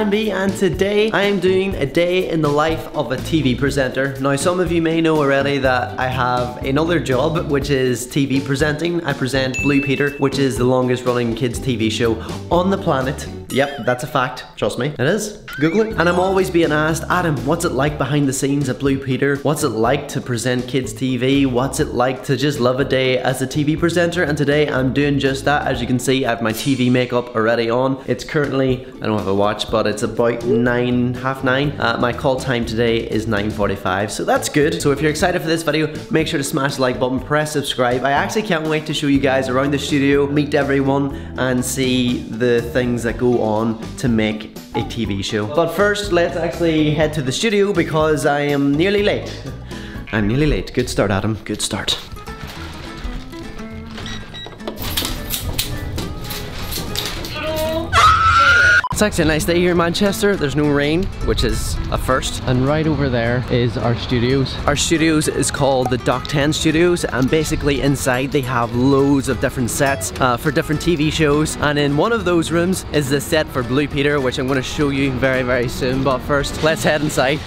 And today I am doing a day in the life of a TV presenter. Now some of you may know already that I have another job, which is TV presenting. I present Blue Peter, which is the longest running kids TV show on the planet. Yep, that's a fact, trust me. It is. Google it. And I'm always being asked, Adam, what's it like behind the scenes at Blue Peter? What's it like to present kids TV? What's it like to just love a day as a TV presenter? And today I'm doing just that. As you can see, I have my TV makeup already on. It's currently, I don't have a watch, but it's about nine, half nine. Uh, my call time today is 9.45, so that's good. So if you're excited for this video, make sure to smash the like button, press subscribe. I actually can't wait to show you guys around the studio, meet everyone, and see the things that go on to make a TV show. But first, let's actually head to the studio because I am nearly late. I'm nearly late. Good start, Adam. Good start. It's actually a nice day here in Manchester. There's no rain, which is a first. And right over there is our studios. Our studios is called the Dock 10 Studios and basically inside they have loads of different sets uh, for different TV shows. And in one of those rooms is the set for Blue Peter, which I'm going to show you very, very soon. But first, let's head inside.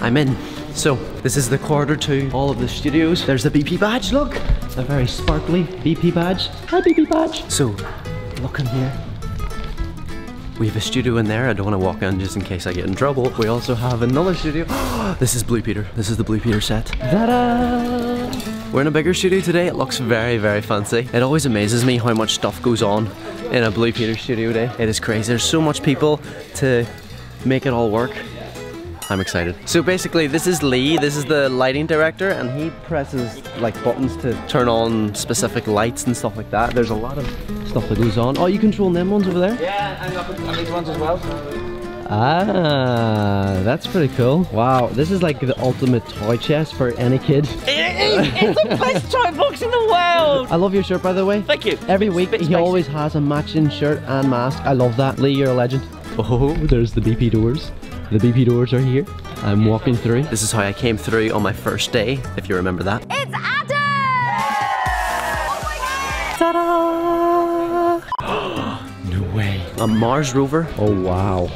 I'm in. So, this is the corridor to all of the studios. There's the BP badge, look! A very sparkly BP badge. Hi BP badge! So, look in here. We have a studio in there. I don't want to walk in just in case I get in trouble. We also have another studio. this is Blue Peter. This is the Blue Peter set. We're in a bigger studio today. It looks very, very fancy. It always amazes me how much stuff goes on in a Blue Peter studio day. It is crazy. There's so much people to make it all work. I'm excited. So basically this is Lee, this is the lighting director and he presses like buttons to turn on specific lights and stuff like that. There's a lot of stuff that goes on. Oh, you control them ones over there? Yeah, and I've these ones as well. Ah, that's pretty cool. Wow, this is like the ultimate toy chest for any kid. it's the best toy box in the world! I love your shirt by the way. Thank you. Every week Bit he spicy. always has a matching shirt and mask. I love that. Lee, you're a legend. Oh, there's the BP doors. The BP doors are here. I'm walking through. This is how I came through on my first day, if you remember that. It's A Mars rover? Oh wow.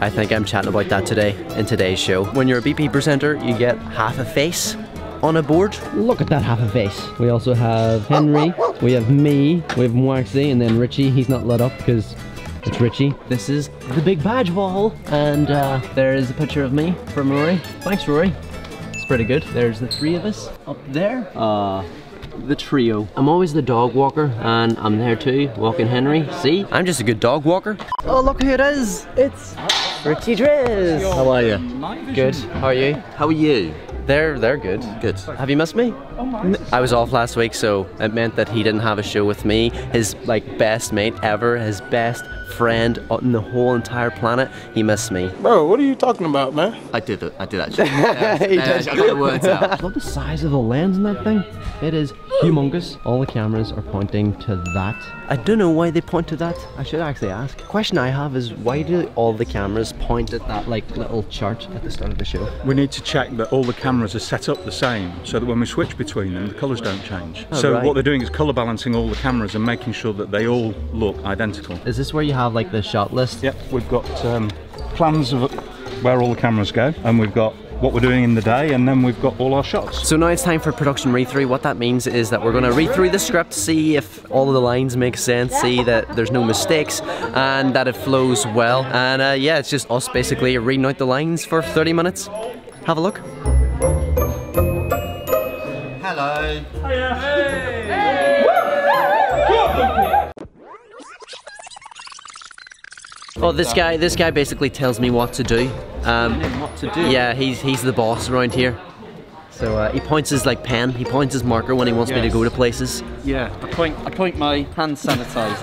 I think I'm chatting about that today in today's show. When you're a BP presenter, you get half a face on a board. Look at that half a face. We also have Henry, we have me, we have Mwaksy, and then Richie. He's not lit up because it's Richie. This is the big badge wall. And uh, there is a picture of me from Rory. Thanks, Rory. It's pretty good. There's the three of us up there. Uh, the trio. I'm always the dog walker and I'm there too, walking Henry. See? I'm just a good dog walker. Oh, look who it is. It's Richie Driss. How are you? Good. How are you? How are you? They're they're good. Good. Have you missed me? Oh I was off last week, so it meant that he didn't have a show with me. His like best mate ever, his best friend on the whole entire planet. He missed me. Bro, what are you talking about, man? I did it. I did actually. Yeah, He yeah, did. I got the words out. Look the size of the lens in that thing. It is humongous. All the cameras are pointing to that. I don't know why they point to that. I should actually ask. Question I have is why do all the cameras point at that like little chart at the start of the show? We need to check that all the cameras are set up the same so that when we switch between them, the colours don't change. Oh, so right. what they're doing is colour balancing all the cameras and making sure that they all look identical. Is this where you have like the shot list? Yep, we've got um, plans of where all the cameras go and we've got what we're doing in the day and then we've got all our shots. So now it's time for production read through. What that means is that we're going to read through the script, see if all of the lines make sense, see that there's no mistakes, and that it flows well. And uh, yeah, it's just us basically reading out the lines for 30 minutes. Have a look. Hello. Oh, this guy, this guy basically tells me what to do. Um, What to do? yeah, he's he's the boss around here. So uh, he points his like pen, he points his marker when he wants me to go to places. Yeah, I point, I point my hand sanitizer.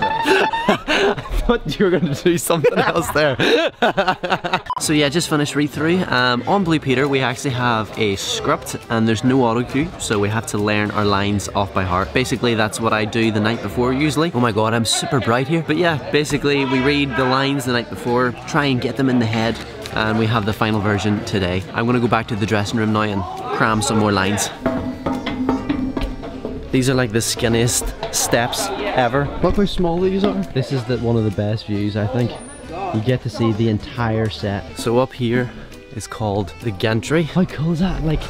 I thought you were going to do something else there. so yeah, just finished read through. Um, on Blue Peter, we actually have a script and there's no auto cue, so we have to learn our lines off by heart. Basically, that's what I do the night before usually. Oh my god, I'm super bright here. But yeah, basically we read the lines the night before, try and get them in the head, and we have the final version today. I'm gonna go back to the dressing room now and cram some more lines. These are like the skinniest steps ever. Look how small these are. This is the, one of the best views, I think. You get to see the entire set. So up here is called the gantry. How cool is that? Like,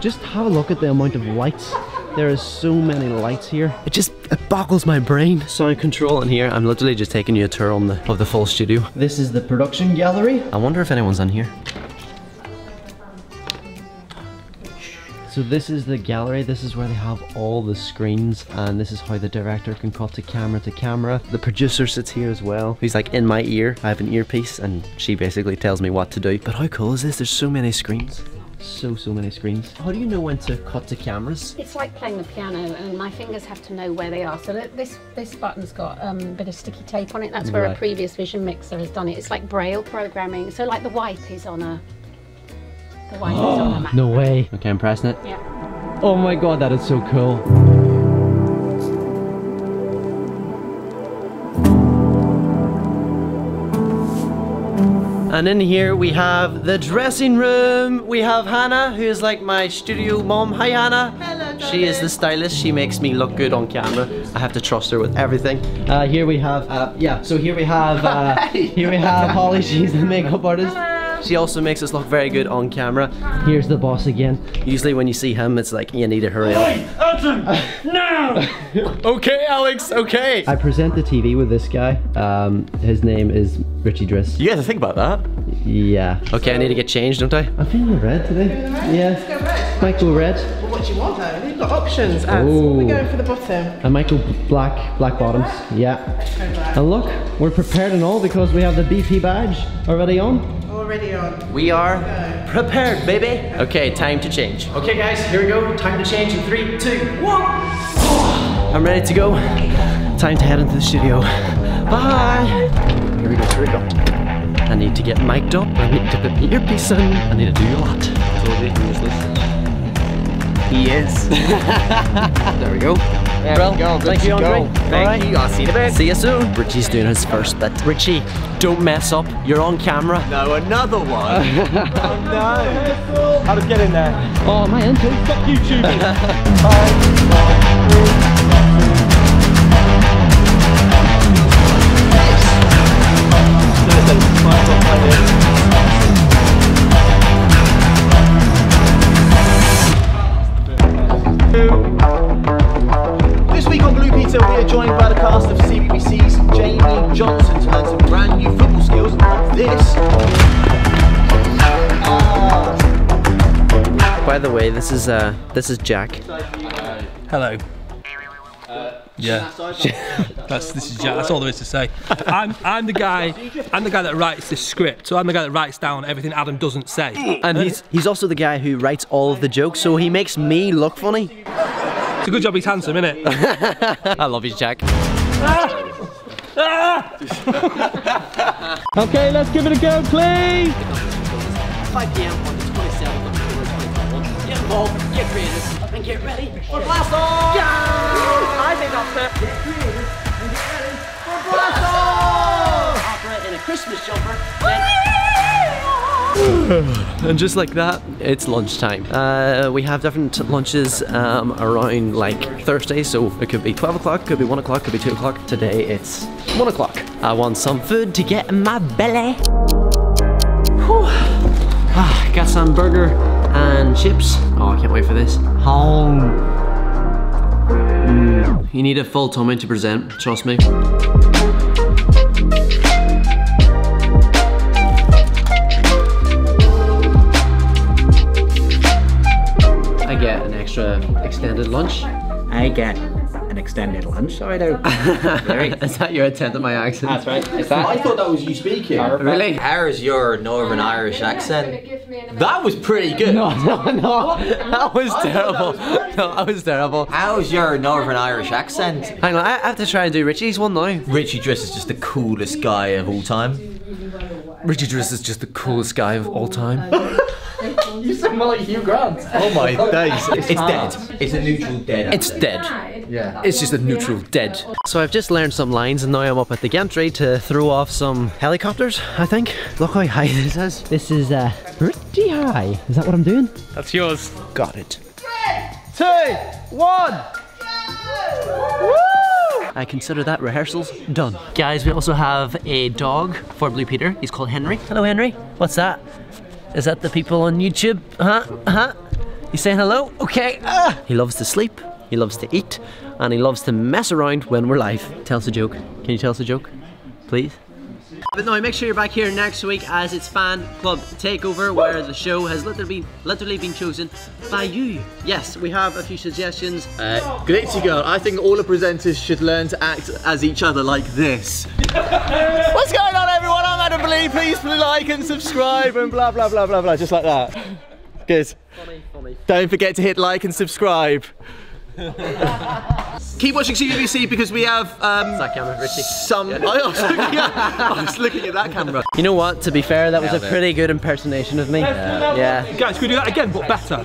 just have a look at the amount of lights. There is so many lights here. It just it boggles my brain. Sound control in here. I'm literally just taking you a tour on the of the full studio. This is the production gallery. I wonder if anyone's in here. So this is the gallery, this is where they have all the screens and this is how the director can cut to camera to camera. The producer sits here as well. He's like in my ear. I have an earpiece and she basically tells me what to do. But how cool is this? There's so many screens. So, so many screens. How do you know when to cut to cameras? It's like playing the piano, and my fingers have to know where they are. So this this button's got um, a bit of sticky tape on it. That's where Right. a previous Vision Mixer has done it. It's like Braille programming. So like the wipe is on a the wipe is on a Mac. No way. Okay, I'm pressing it. Yeah. Oh my god, that is so cool. And in here we have the dressing room. We have Hannah, who is like my studio mom. Hi Hannah. Hello. She is the stylist. She makes me look good on camera. I have to trust her with everything. Uh, here we have, uh, yeah. So here we have, uh, here we have Holly. She's the makeup artist. She also makes us look very good on camera. Here's the boss again. Usually when you see him, it's like you need to hurry up. okay, Alex. Okay. I present the TV with this guy. Um, his name is Richie Driss. You had to think about that. Yeah. Okay, I need to get changed, don't I? I'm feeling red today. Yeah. Red. Might go red. What you want though? You've got options. And Ooh. we're going for the bottom. I might go black, black bottoms. Yeah. And look, we're prepared and all because we have the BP badge already on. Already on. We are prepared, baby. Okay, time to change. Okay, guys, here we go. Time to change in three, two, one. I'm ready to go. Time to head into the studio. Bye. Here we go. Here we go. I need to get mic'd up. I need to put the earpiece in. I need to do a lot. He is. there we go. well, go, good thank you, Andre. go. Thank you, I'll see you in a bit. See you soon. Richie's doing his first bit. Richie, don't mess up. You're on camera. No, another one. oh no. How to get in there? Oh, am I in too? Fuck YouTube. This By the way, this is uh, this is Jack. Hello. Yeah, that's this is Jack. That's all there is to say. I'm I'm the guy. I'm the guy that writes this script. So I'm the guy that writes down everything Adam doesn't say. And he's he's also the guy who writes all of the jokes, so he makes me look funny. It's a good job he's handsome, isn't it? I love you, Jack. okay, let's give it a go, please. 2021. Get get creative, and get ready for blast off! Yeah! I think that's it. Get creative and get ready for blast off! Opera in a Christmas jumper. and just like that, it's lunchtime. Uh, we have different lunches um, around like Thursday, so it could be 12 o'clock, could be 1 o'clock, could be 2 o'clock. Today it's 1 o'clock. I want some food to get in my belly. Whew. Ah, got some burger and chips. Oh, I can't wait for this. Home. Mm, you need a full tummy to present, trust me. I get an extra extended lunch. I get extended lunch, so I do. Very. Is that your attempt at my accent? That's right. Is that? I thought that was you speaking. Really? How's your Northern Irish accent? That was pretty good. No, no, no. That was terrible. No, that was terrible. How's your Northern Irish accent? Hang on, I have to try and do Richie's one now. Richie Driss is just the coolest guy of all time. Richie Driss is just the coolest guy of all time. You sound more like Hugh Grant. Oh my days. It's dead. It's a neutral dead. It's dead. Yeah. It's just a neutral dead. So I've just learned some lines and now I'm up at the gantry to throw off some helicopters, I think. Look how high this is. This is uh, pretty high. Is that what I'm doing? That's yours. Got it. Two, one. I consider that rehearsals done. Guys, we also have a dog for Blue Peter. He's called Henry. Hello, Henry. What's that? Is that the people on YouTube? Huh? Huh? You saying hello? Okay. Ah. He loves to sleep, he loves to eat, and he loves to mess around when we're live. Tell us a joke. Can you tell us a joke? Please? But no, make sure you're back here next week as it's Fan Club Takeover where the show has literally, literally been chosen by you. Yes, we have a few suggestions. Uh, Glitzy girl, I think all the presenters should learn to act as each other like this. What's going on, everyone? I'm Adam Blee. Please like and subscribe and blah blah blah blah blah, just like that. Good. Funny, funny. Don't forget to hit like and subscribe. Keep watching CBBC because we have um, That camera, Richie. some. I, was looking at, I was looking at that camera. You know what? To be fair, that was a pretty good impersonation of me. Yeah. Guys, can we do that again, but better?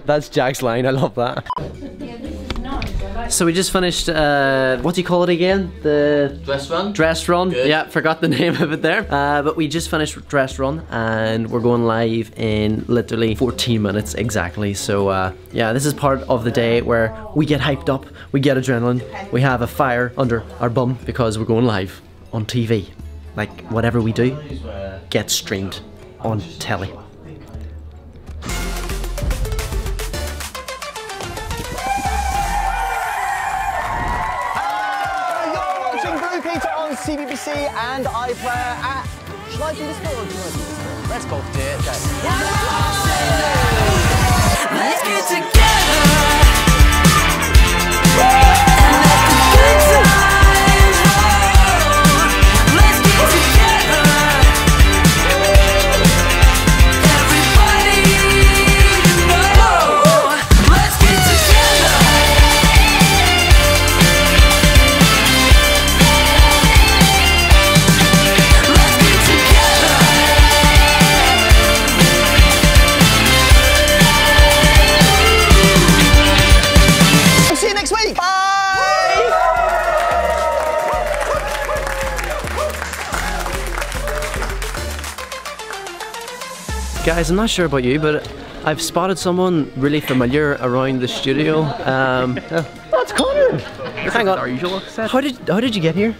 That's Jack's line. I love that. So we just finished. Uh, what do you call it again? The Dress run? dress run. Yeah, forgot the name of it there. Uh, but we just finished dress run, and we're going live in literally 14 minutes exactly. So uh, yeah, this is part of the day where we get hyped up, we get adrenaline, we have a fire under our bum because we're going live on TV. Like whatever we do gets streamed on telly. And iPlayer at. Should I do this bit or do you want to do this bit? Let's both do it. Go. Let's get together Guys, I'm not sure about you, but I've spotted someone really familiar around the studio. Um, oh, that's Connor. Hang on. Our usual set. How did how did you get here?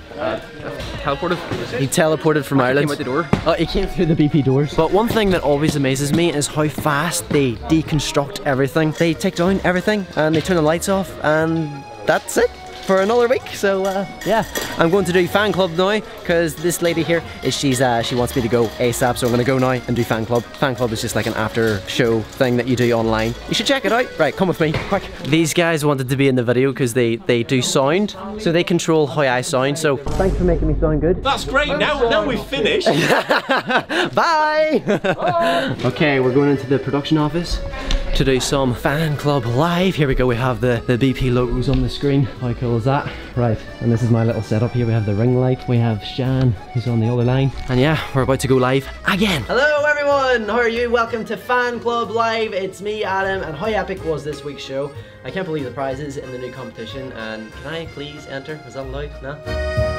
Teleported. He teleported from Ireland. Came out the door. Oh, he came through the BP doors. But one thing that always amazes me is how fast they deconstruct everything. They take down everything and they turn the lights off, and that's it for another week. So uh, yeah, I'm going to do fan club now because this lady here is she's uh, she wants me to go ASAP. So I'm going to go now and do fan club. Fan club is just like an after show thing that you do online. You should check it out. Right, come with me, quick. These guys wanted to be in the video because they they do sound, so they control how I sound. So thanks for making me sound good. That's great. Now, now we've finished. Bye! okay, we're going into the production office to do some fan club live. Here we go, we have the, the BP logos on the screen. How cool is that? Right, and this is my little setup here. We have the ring light, we have Shan, who's on the other line. And yeah, we're about to go live again. Hello everyone, how are you? Welcome to Fan Club Live. It's me, Adam, and how epic was this week's show? I can't believe the prizes in the new competition, and can I please enter? Is that allowed? No?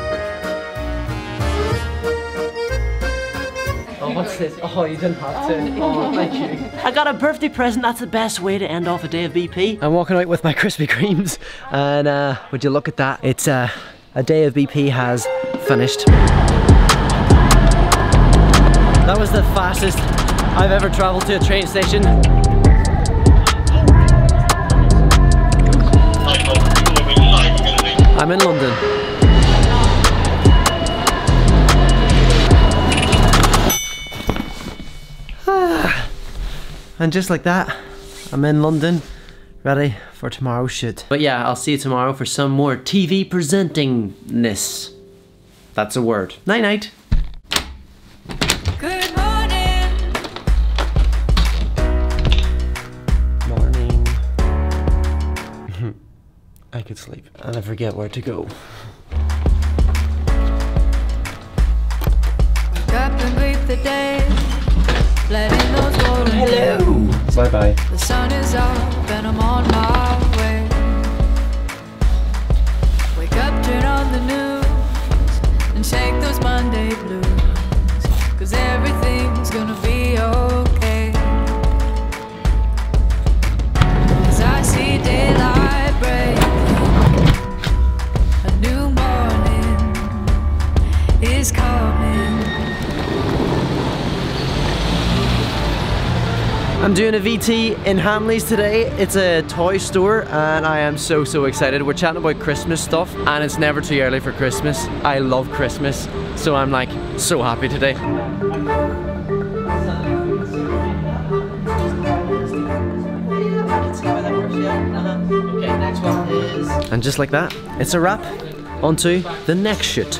Oh, what's this? Oh, you didn't have to. Oh, thank you. I got a birthday present. That's the best way to end off a day of BP. I'm walking out with my Krispy Kremes, and uh, would you look at that? It's uh, a day of BP has finished. That was the fastest I've ever traveled to a train station. I'm in London. And just like that, I'm in London, ready for tomorrow's shoot. But yeah, I'll see you tomorrow for some more TV presentingness. That's a word. Night night. Good morning. Morning. I could sleep and I forget where to go. Bye bye. I'm doing a VT in Hamleys today. It's a toy store and I am so, so excited. We're chatting about Christmas stuff and it's never too early for Christmas. I love Christmas, so I'm like so happy today. And just like that, it's a wrap. On to the next shoot.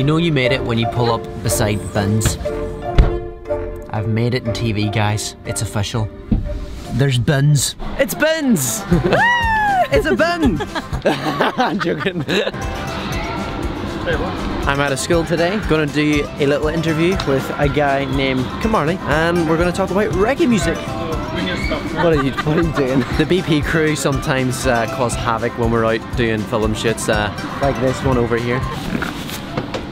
You know you made it when you pull up beside bins. I've made it in TV, guys. It's official. There's bins. It's bins! it's a bin! I'm joking. I'm out of school today. Gonna do a little interview with a guy named Kamarley, and we're gonna talk about reggae music. What are you, what are you doing? The BP crew sometimes uh, cause havoc when we're out doing film shoots, uh, like this one over here.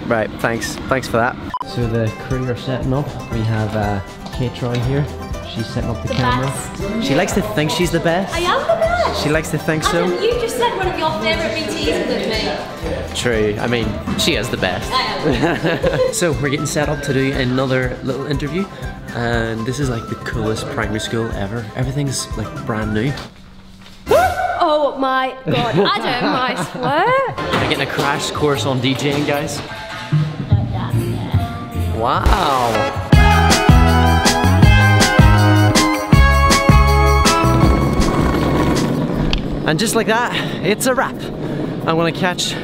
Right, thanks. Thanks for that. So the crew are setting up. We have uh, Kate Troy here. She's setting up the, camera. She likes to think she's the best. I am the best. She likes to think so. You just said one of your favourite BTs with me. True. I mean, she is the best. I am. so we're getting set up to do another little interview, and this is like the coolest primary school ever. Everything's like brand new. Oh my god, Adam, I swear. We're getting a crash course on DJing, guys. Wow. And just like that, it's a wrap. I'm gonna catch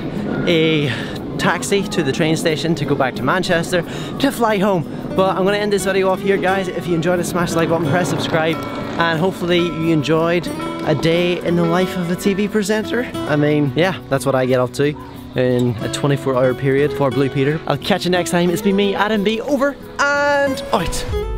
a taxi to the train station to go back to Manchester to fly home. But I'm gonna end this video off here, guys. If you enjoyed it, smash the like button, press subscribe, and hopefully you enjoyed a day in the life of a TV presenter. I mean, yeah, that's what I get up to in a 24 hour period for Blue Peter. I'll catch you next time. It's been me, Adam B, over and out.